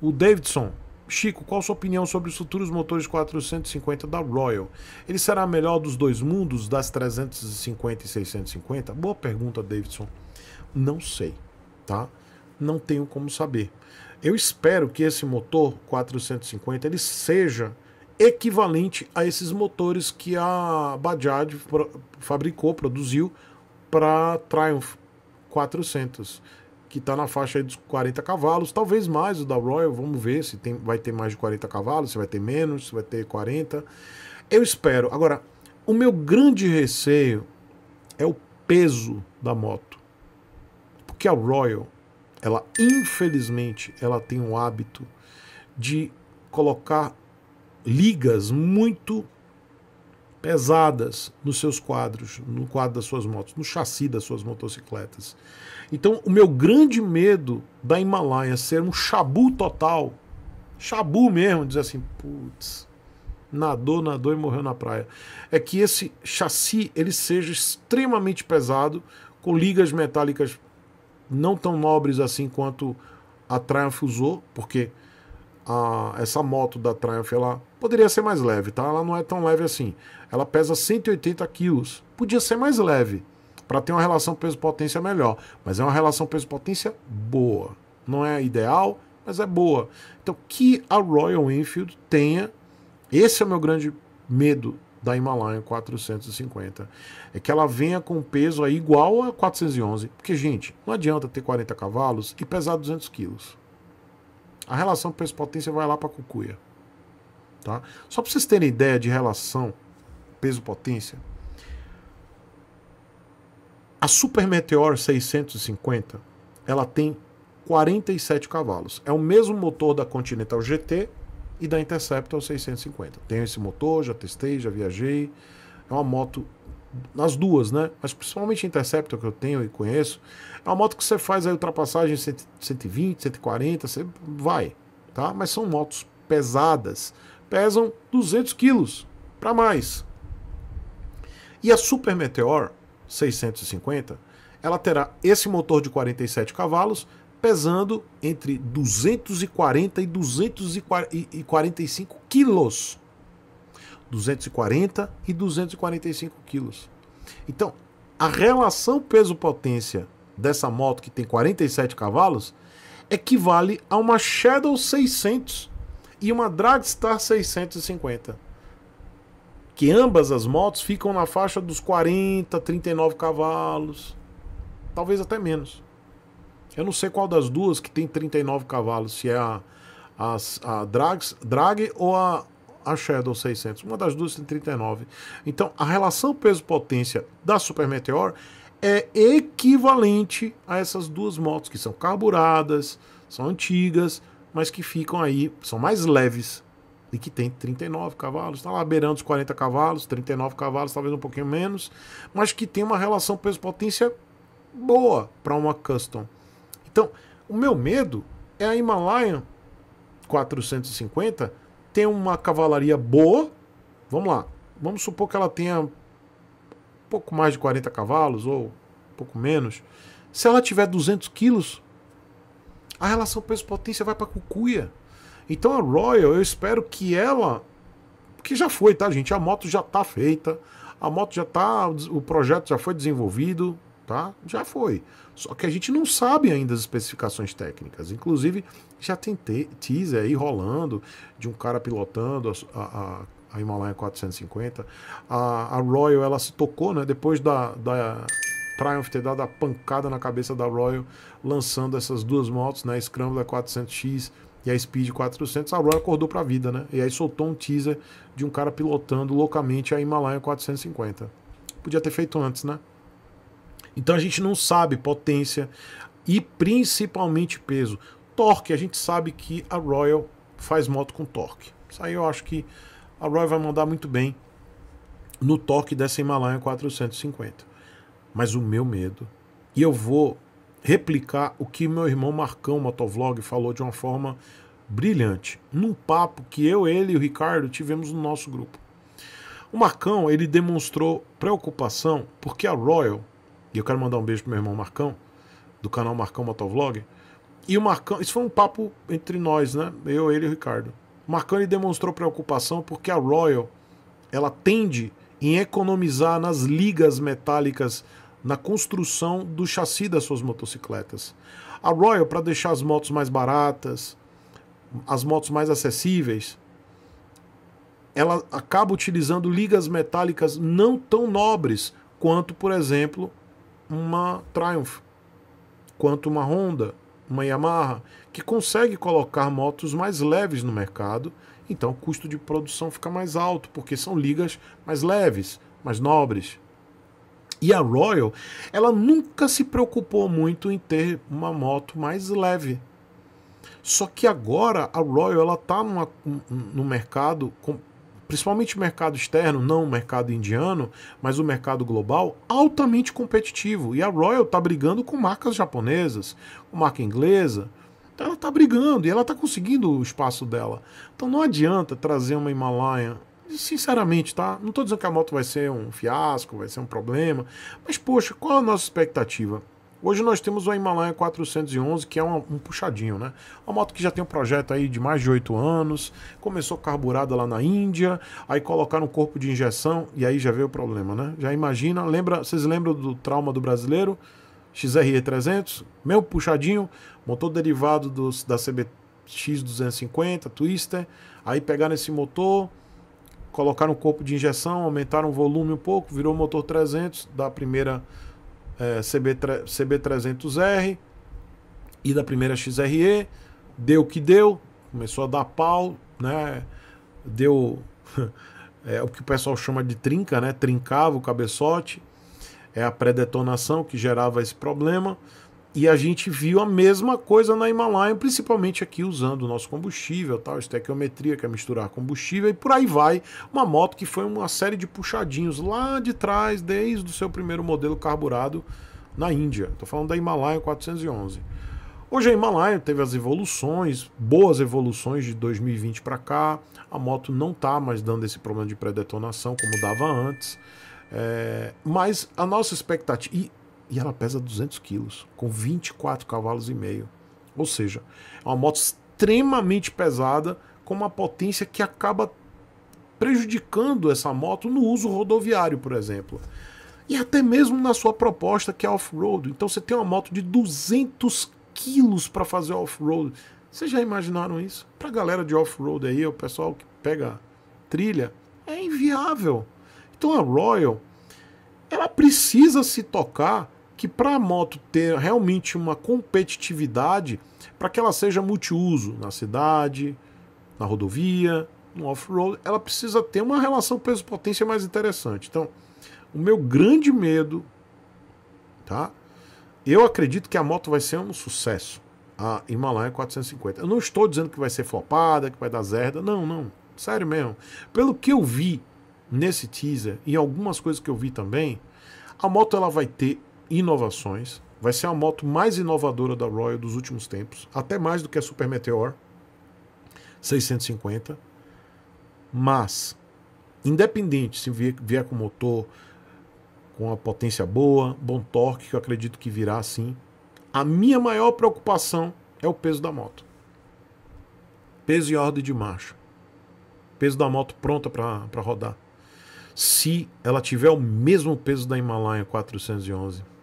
O Davidson, Chico, qual a sua opinião sobre os futuros motores 450 da Royal? Ele será melhor dos dois mundos, das 350 e 650? Boa pergunta, Davidson. Não sei, tá? Não tenho como saber. Eu espero que esse motor 450 ele seja equivalente a esses motores que a Bajaj fabricou, produziu para Triumph 400, que está na faixa dos 40 cavalos, talvez mais o da Royal, vamos ver se tem, vai ter mais de 40 cavalos, se vai ter menos, se vai ter 40. Eu espero. Agora, o meu grande receio é o peso da moto. Porque a Royal, ela infelizmente, ela tem um hábito de colocar ligas muito pesadas nos seus quadros, no quadro das suas motos, no chassi das suas motocicletas. Então, o meu grande medo da Himalaia ser um chabu total, chabu mesmo, dizer assim, putz, nadou, nadou e morreu na praia, é que esse chassi ele seja extremamente pesado, com ligas metálicas não tão nobres assim quanto a Triumph usou, porque a, essa moto da Triumph ela poderia ser mais leve, tá? Ela não é tão leve assim. Ela pesa 180 quilos. Podia ser mais leve para ter uma relação peso-potência melhor, mas é uma relação peso-potência boa. Não é ideal, mas é boa. Então, que a Royal Enfield tenha, esse é o meu grande medo da Himalayan 450, é que ela venha com peso aí igual a 411, porque gente, não adianta ter 40 cavalos e pesar 200 quilos. A relação peso-potência vai lá para cucuia. Tá? Só para vocês terem ideia de relação peso-potência, a Super Meteor 650 ela tem 47 cavalos. É o mesmo motor da Continental GT e da Interceptor 650. Tenho esse motor, já testei, já viajei. É uma moto nas duas, né? Mas principalmente Interceptor que eu tenho e conheço, é uma moto que você faz a ultrapassagem 120, 140, você vai, tá? Mas são motos pesadas, pesam 200 quilos para mais. E a Super Meteor 650, ela terá esse motor de 47 cavalos, pesando entre 240 e 245 quilos. 240 e 245 quilos. Então, a relação peso-potência dessa moto que tem 47 cavalos equivale a uma Shadow 600 e uma Dragstar 650. Que ambas as motos ficam na faixa dos 40, 39 cavalos, talvez até menos. Eu não sei qual das duas que tem 39 cavalos, se é a, a, a Drags, Drag ou a, a Shadow 600. Uma das duas tem 39. Então, a relação peso-potência da Super Meteor é equivalente a essas duas motos que são carburadas, são antigas, mas que ficam aí, são mais leves e que tem 39 cavalos, está lá beirando os 40 cavalos, 39 cavalos, talvez um pouquinho menos, mas que tem uma relação peso-potência boa para uma custom. Então, o meu medo é a Himalayan 450 tem uma cavalaria boa, vamos lá, vamos supor que ela tenha um pouco mais de 40 cavalos ou um pouco menos. Se ela tiver 200 quilos, a relação peso-potência vai para cucuia. Então a Royal, eu espero que ela. Que já foi, tá, gente? A moto já tá feita. A moto já tá. O projeto já foi desenvolvido tá? Já foi. Só que a gente não sabe ainda as especificações técnicas. Inclusive, já tem teaser aí rolando de um cara pilotando a, a, a Himalaia 450. A, a, Royal, ela se tocou, né? Depois da, da Triumph ter dado a pancada na cabeça da Royal, lançando essas duas motos, né? A Scrambler 400X e a Speed 400, a Royal acordou pra vida, né? E aí soltou um teaser de um cara pilotando loucamente a Himalaia 450. Podia ter feito antes, né? Então a gente não sabe potência e principalmente peso. Torque, a gente sabe que a Royal faz moto com torque. Isso aí eu acho que a Royal vai mandar muito bem no torque dessa Himalaia 450. Mas o meu medo, e eu vou replicar o que meu irmão Marcão Motovlog falou de uma forma brilhante, num papo que eu, ele e o Ricardo tivemos no nosso grupo. O Marcão, ele demonstrou preocupação porque a Royal e eu quero mandar um beijo pro meu irmão Marcão, do canal Marcão Motovlog. E o Marcão, isso foi um papo entre nós, né? Eu, ele e o Ricardo. O Marconi demonstrou preocupação porque a Royal ela tende em economizar nas ligas metálicas na construção do chassi das suas motocicletas. A Royal, para deixar as motos mais baratas, as motos mais acessíveis, ela acaba utilizando ligas metálicas não tão nobres quanto, por exemplo, uma Triumph, quanto uma Honda, uma Yamaha, que consegue colocar motos mais leves no mercado, então o custo de produção fica mais alto, porque são ligas mais leves, mais nobres. E a Royal, ela nunca se preocupou muito em ter uma moto mais leve. Só que agora a Royal ela está no mercado principalmente o mercado externo, não o mercado indiano, mas o mercado global, altamente competitivo. E a Royal está brigando com marcas japonesas, com marca inglesa. Então ela está brigando e ela está conseguindo o espaço dela. Então não adianta trazer uma Himalaia. Sinceramente, tá? Não estou dizendo que a moto vai ser um fiasco, vai ser um problema. Mas, poxa, qual é a nossa expectativa? Hoje nós temos o Himalaia 411, que é um, um, puxadinho, né? Uma moto que já tem um projeto aí de mais de oito anos, começou carburada lá na Índia, aí colocaram um corpo de injeção e aí já veio o problema, né? Já imagina, lembra, vocês lembram do trauma do brasileiro? XRE 300, mesmo puxadinho, motor derivado dos, da CBX 250, Twister, aí pegaram esse motor, colocaram um corpo de injeção, aumentaram o volume um pouco, virou motor 300 da primeira é, CB, CB300R e da primeira XRE, deu o que deu, começou a dar pau, né? Deu é, o que o pessoal chama de trinca, né? Trincava o cabeçote, é a pré-detonação que gerava esse problema. E a gente viu a mesma coisa na Himalaia, principalmente aqui usando o nosso combustível, tal, estequiometria, que é misturar combustível, e por aí vai. Uma moto que foi uma série de puxadinhos lá de trás, desde o seu primeiro modelo carburado na Índia. Estou falando da Himalaia 411. Hoje a Himalaia teve as evoluções, boas evoluções de 2020 para cá. A moto não está mais dando esse problema de pré-detonação como dava antes. É, mas a nossa expectativa. E e ela pesa 200 quilos, com 24 cavalos e meio. Ou seja, é uma moto extremamente pesada, com uma potência que acaba prejudicando essa moto no uso rodoviário, por exemplo. E até mesmo na sua proposta que é off-road. Então você tem uma moto de 200 quilos para fazer off-road. Vocês já imaginaram isso? Para a galera de off-road aí, o pessoal que pega trilha, é inviável. Então a Royal, ela precisa se tocar que para a moto ter realmente uma competitividade, para que ela seja multiuso na cidade, na rodovia, no off-road, ela precisa ter uma relação peso-potência mais interessante. Então, o meu grande medo, tá? Eu acredito que a moto vai ser um sucesso, a Himalaia 450. Eu não estou dizendo que vai ser flopada, que vai dar zerda, não, não, sério mesmo. Pelo que eu vi nesse teaser e algumas coisas que eu vi também, a moto ela vai ter inovações. Vai ser a moto mais inovadora da Royal dos últimos tempos, até mais do que a Super Meteor 650. Mas, independente se vier, vier com motor com a potência boa, bom torque, que eu acredito que virá assim, a minha maior preocupação é o peso da moto. Peso e ordem de marcha. Peso da moto pronta para rodar. Se ela tiver o mesmo peso da Himalaia 411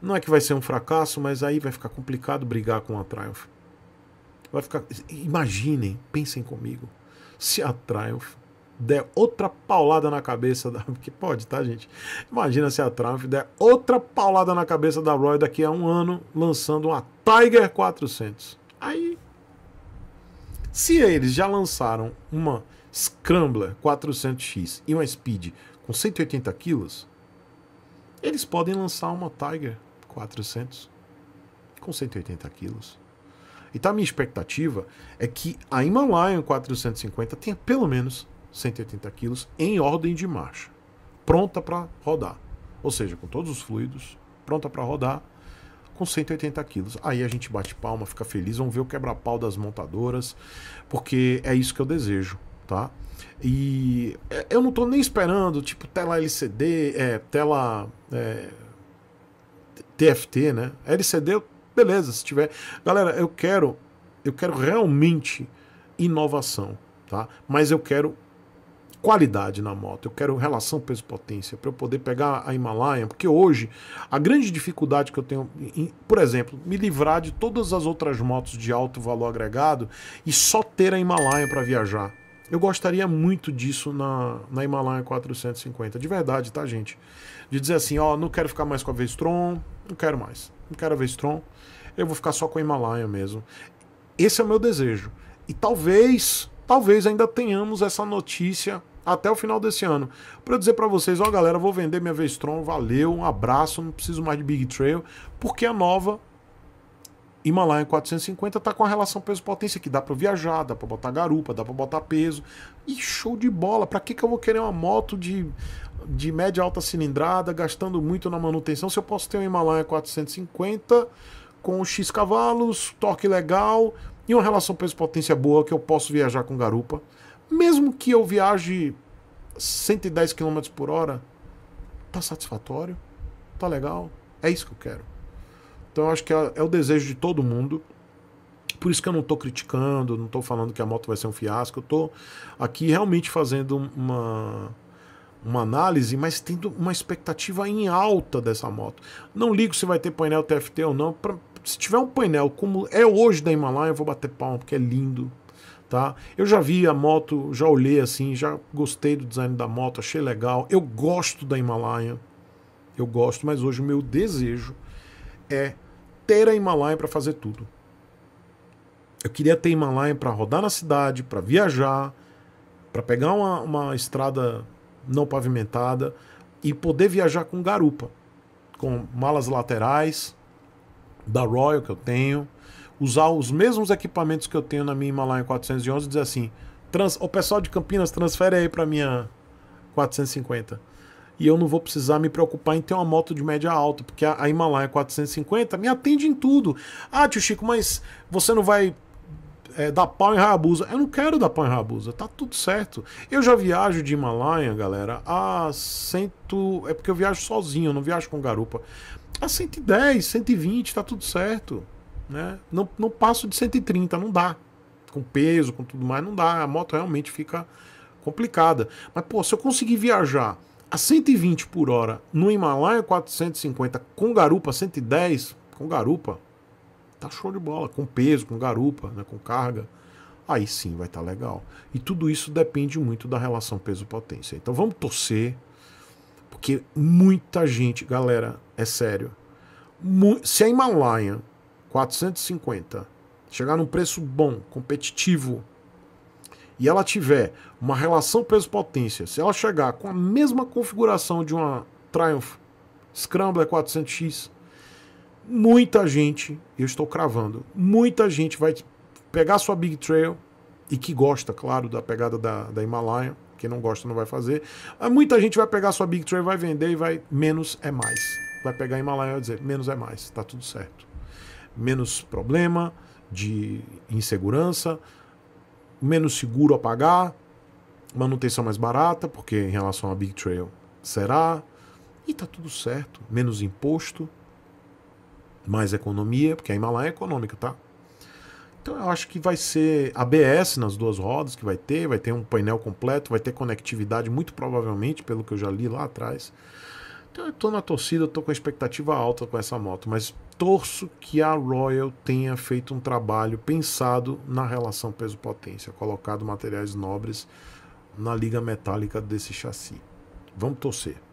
não é que vai ser um fracasso, mas aí vai ficar complicado brigar com a Triumph. Vai ficar. Imaginem, pensem comigo. Se a Triumph der outra paulada na cabeça da. Porque pode, tá, gente? Imagina se a Triumph der outra paulada na cabeça da Roy daqui a um ano, lançando uma Tiger 400. Aí. Se eles já lançaram uma Scrambler 400X e uma Speed com 180 quilos, eles podem lançar uma Tiger 400 com 180 quilos. Então a minha expectativa é que a Himalayan 450 tenha pelo menos 180 quilos em ordem de marcha, pronta para rodar. Ou seja, com todos os fluidos, pronta para rodar com 180 quilos. Aí a gente bate palma, fica feliz, vamos ver o quebra-pau das montadoras, porque é isso que eu desejo, tá? E é, eu não estou nem esperando, tipo, tela LCD, é, tela é, TFT, né? LCD, Beleza, se tiver. Galera, eu quero, eu quero realmente inovação, tá? Mas eu quero qualidade na moto, eu quero relação peso-potência, para eu poder pegar a Himalaia, porque hoje a grande dificuldade que eu tenho, em, por exemplo, me livrar de todas as outras motos de alto valor agregado e só ter a Himalaia para viajar. Eu gostaria muito disso na, na Himalaia 450, de verdade, tá, gente? De dizer assim, ó, não quero ficar mais com a Vestron, não quero mais, não quero a Vestron, eu vou ficar só com a Himalaia mesmo. Esse é o meu desejo. E talvez, talvez ainda tenhamos essa notícia até o final desse ano. Para dizer para vocês, ó galera, vou vender minha Vestron, valeu, um abraço, não preciso mais de Big Trail, porque a nova Himalaia 450 tá com a relação peso-potência que dá para viajar, dá para botar garupa, dá para botar peso. E show de bola. Para que que eu vou querer uma moto de de média alta cilindrada, gastando muito na manutenção, se eu posso ter um Himalaia 450 com X cavalos, torque legal e uma relação peso-potência boa que eu posso viajar com garupa, mesmo que eu viaje 110 km por hora, tá satisfatório, tá legal, é isso que eu quero. Então eu acho que é, é o desejo de todo mundo. Por isso que eu não estou criticando, não estou falando que a moto vai ser um fiasco. Eu estou aqui realmente fazendo uma, uma análise, mas tendo uma expectativa em alta dessa moto. Não ligo se vai ter painel TFT ou não. Pra, se tiver um painel como é hoje da Himalaia, eu vou bater palma, porque é lindo. Tá? Eu já vi a moto, já olhei assim, já gostei do design da moto, achei legal. Eu gosto da Himalaia, eu gosto, mas hoje o meu desejo é ter a Himalaia para fazer tudo. Eu queria ter Himalaia para rodar na cidade, para viajar, para pegar uma, uma estrada não pavimentada e poder viajar com garupa, com malas laterais da Royal que eu tenho, usar os mesmos equipamentos que eu tenho na minha Himalaia 411 e dizer assim: trans, o pessoal de Campinas transfere aí para minha 450 e eu não vou precisar me preocupar em ter uma moto de média alta, porque a, Himalaia 450 me atende em tudo. Ah, tio Chico, mas você não vai é, dar pau em Hayabusa. Eu não quero dar pau em Hayabusa, tá tudo certo. Eu já viajo de Himalaia, galera, a cento... É porque eu viajo sozinho, eu não viajo com garupa. A 110, 120, tá tudo certo. Né? Não, não passo de 130, não dá. Com peso, com tudo mais, não dá. A moto realmente fica complicada. Mas, pô, se eu conseguir viajar a 120 por hora no Himalaia 450 com garupa 110, com garupa, tá show de bola, com peso, com garupa, né, com carga. Aí sim vai estar tá legal. E tudo isso depende muito da relação peso-potência. Então vamos torcer, porque muita gente, galera, é sério. Se a Himalaia 450 chegar num preço bom, competitivo, e ela tiver uma relação peso-potência, se ela chegar com a mesma configuração de uma Triumph Scrambler 400X, muita gente, eu estou cravando, muita gente vai pegar sua Big Trail e que gosta, claro, da pegada da, da Himalaia, quem não gosta não vai fazer, mas muita gente vai pegar sua Big Trail, vai vender e vai menos é mais. Vai pegar a Himalaia e vai dizer menos é mais, tá tudo certo. Menos problema de insegurança, menos seguro a pagar, manutenção mais barata, porque em relação a Big Trail será, e tá tudo certo, menos imposto, mais economia, porque a Himalaia é econômica, tá? Então eu acho que vai ser ABS nas duas rodas que vai ter, vai ter um painel completo, vai ter conectividade muito provavelmente, pelo que eu já li lá atrás. Então eu tô na torcida, eu tô com a expectativa alta com essa moto, mas torço que a Royal tenha feito um trabalho pensado na relação peso-potência, colocado materiais nobres na liga metálica desse chassi. Vamos torcer.